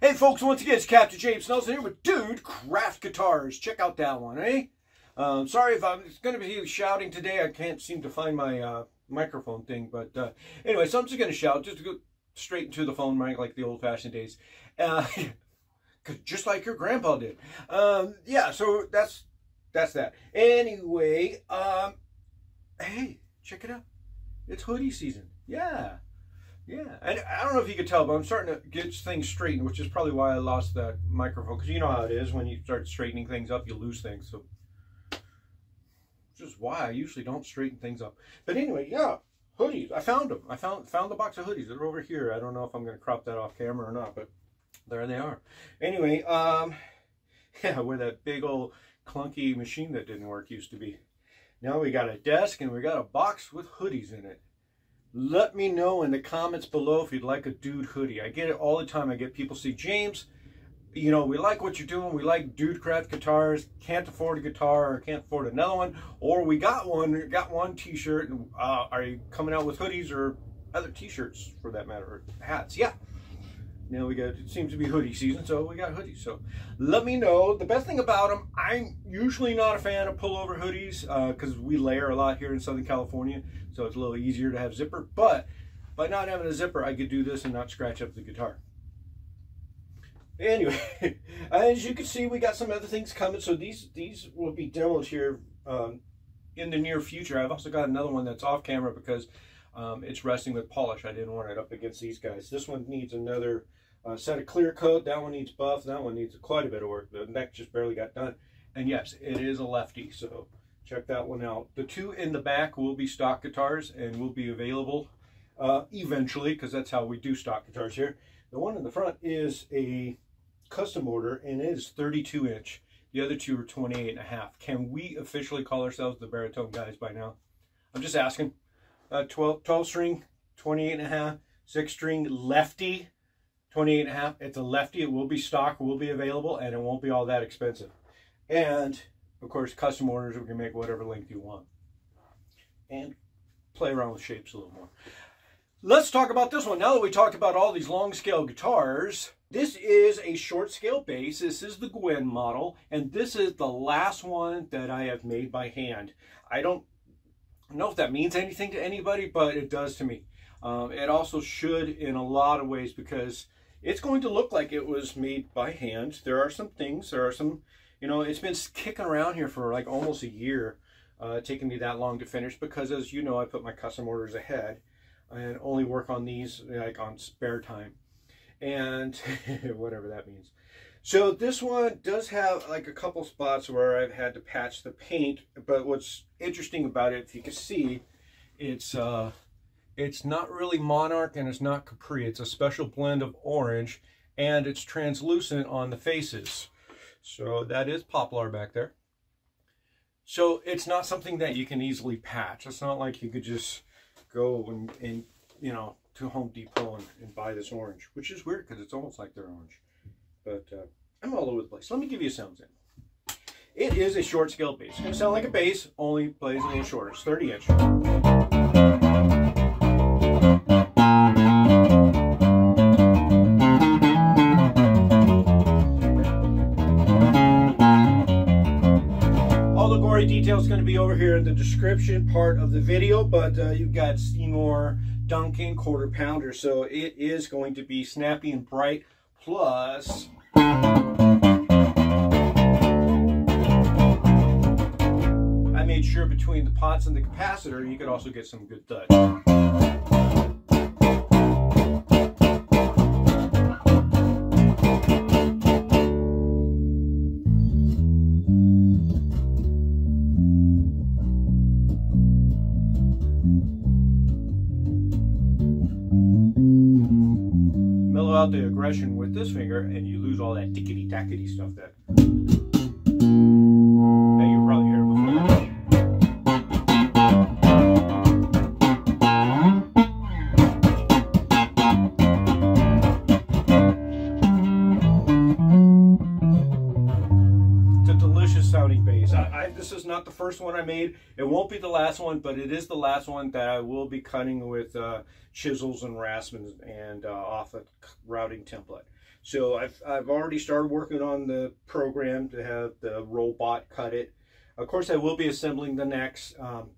Hey folks, once again, it's Captain James Nelson here with Dood Craft Guitars. Check out that one, eh? Um, sorry if I'm going to be shouting today. I can't seem to find my uh, microphone thing. But uh, anyway, so I'm just going to shout, just to go straight into the phone mic like the old-fashioned days. Uh, just like your grandpa did. Um, yeah, so that's that's that. Anyway, um, hey, check it out. It's hoodie season. Yeah. Yeah, and I don't know if you could tell, but I'm starting to get things straightened, which is probably why I lost that microphone. Because you know how it is when you start straightening things up, you lose things. So, which is why I usually don't straighten things up. But anyway, yeah, hoodies. I found them. I found found the box of hoodies. They're over here. I don't know if I'm going to crop that off camera or not, but there they are. Anyway, um, yeah, where that big old clunky machine that didn't work used to be. Now we got a desk and we got a box with hoodies in it. Let me know in the comments below if you'd like a dude hoodie. I get it all the time. I get people say, James, you know, we like what you're doing. We like Dood Craft Guitars. Can't afford a guitar or can't afford another one. Or we got one, got one t-shirt. Uh, are you coming out with hoodies or other t-shirts for that matter, or hats? Yeah. Now we got, it seems to be hoodie season, so we got hoodies. So let me know. The best thing about them, I'm usually not a fan of pullover hoodies because uh, we layer a lot here in Southern California, so it's a little easier to have zipper. But by not having a zipper, I could do this and not scratch up the guitar. Anyway, as you can see, we got some other things coming. So these these will be demos here um, in the near future. I've also got another one that's off camera because um, it's resting with polish. I didn't want it up against these guys. This one needs another uh, set of clear coat. That one needs buff. That one needs quite a bit of work. The neck just barely got done. And yes, it is a lefty, so check that one out. The two in the back will be stock guitars and will be available uh, eventually because that's how we do stock guitars here. The one in the front is a custom order and it is 32 inch. The other two are 28 and a half. Can we officially call ourselves the baritone guys by now? I'm just asking. Uh, 12, 12 string, 28 and a half, 6 string lefty 28 and a half. It's a lefty. It will be stock, will be available, and it won't be all that expensive. And, of course, custom orders, we can make whatever length you want. And play around with shapes a little more. Let's talk about this one. Now that we talked about all these long scale guitars, this is a short scale bass. This is the Gwen model, and this is the last one that I have made by hand. I don't know if that means anything to anybody, but it does to me. Um, it also should in a lot of ways because it's going to look like it was made by hand. There are some things, there are some, you know, it's been kicking around here for like almost a year, uh, taking me that long to finish because as you know, I put my custom orders ahead and only work on these like on spare time and whatever that means. So this one does have like a couple spots where I've had to patch the paint, but what's interesting about it, if you can see, it's uh, it's not really Monarch and it's not Capri. It's a special blend of orange and it's translucent on the faces. So that is Poplar back there. So it's not something that you can easily patch. It's not like you could just go and, and you know, to Home Depot and, and buy this orange, which is weird because it's almost like they're orange. But uh, I'm all over the place. Let me give you a sound in. It is a short scale bass. It's going to sound like a bass, only plays a little shorter. It's 30 inch. All the gory detail is going to be over here in the description part of the video, but uh, you've got Seymour Duncan quarter pounder, so it is going to be snappy and bright, plus... between the pots and the capacitor, you could also get some good thud. Mellow out the aggression with this finger and you lose all that tickety tackety stuff that, not the first one I made. It won't be the last one, but it is the last one that I will be cutting with uh, chisels and raspings and uh, off a routing template. So I've, I've already started working on the program to have the robot cut it. Of course, I will be assembling the necks. Um,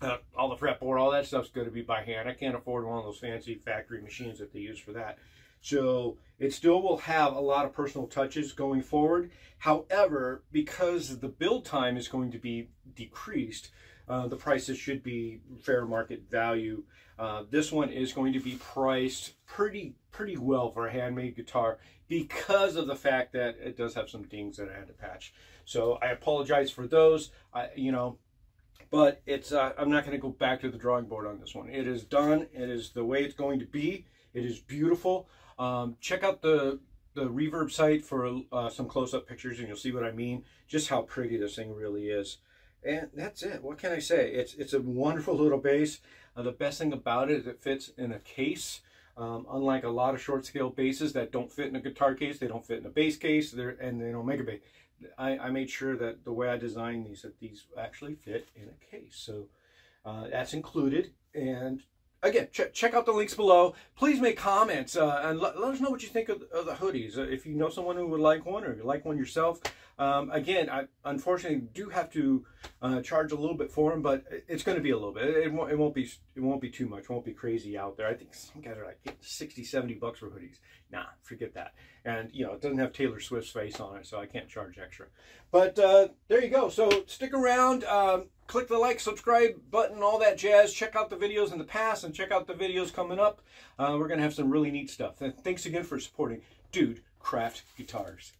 uh, all the fretboard, all that stuff's going to be by hand. I can't afford one of those fancy factory machines that they use for that. So it still will have a lot of personal touches going forward. However, because the build time is going to be decreased, uh, the prices should be fair market value. Uh, this one is going to be priced pretty pretty well for a handmade guitar because of the fact that it does have some dings that I had to patch. So I apologize for those. I, you know, but it's uh, I'm not going to go back to the drawing board on this one. It is done. It is the way it's going to be. It is beautiful. Um, check out the the reverb site for uh, some close-up pictures and you'll see what I mean. Just how pretty this thing really is. And that's it. What can I say? It's it's a wonderful little bass. Uh, the best thing about it is it fits in a case. Um, unlike a lot of short scale basses that don't fit in a guitar case, they don't fit in a bass case, and they don't make a bass. I, I, made sure that the way I designed these, that these actually fit in a case. So uh, that's included. And again, ch check out the links below. Please make comments uh, and let, us know what you think of, of the hoodies. Uh, if you know someone who would like one or you like one yourself. Um, again, I unfortunately do have to uh, charge a little bit for them, but it's going to be a little bit. It, won't, it, won't, be it won't be too much. It won't be crazy out there. I think some guys are like getting 60, 70 bucks for hoodies. Nah, forget that. And, you know, it doesn't have Taylor Swift's face on it, so I can't charge extra. But uh, there you go. So stick around. Um, click the like, subscribe button, all that jazz. Check out the videos in the past and check out the videos coming up. Uh, we're going to have some really neat stuff. Thanks again for supporting Dood Craft Guitars.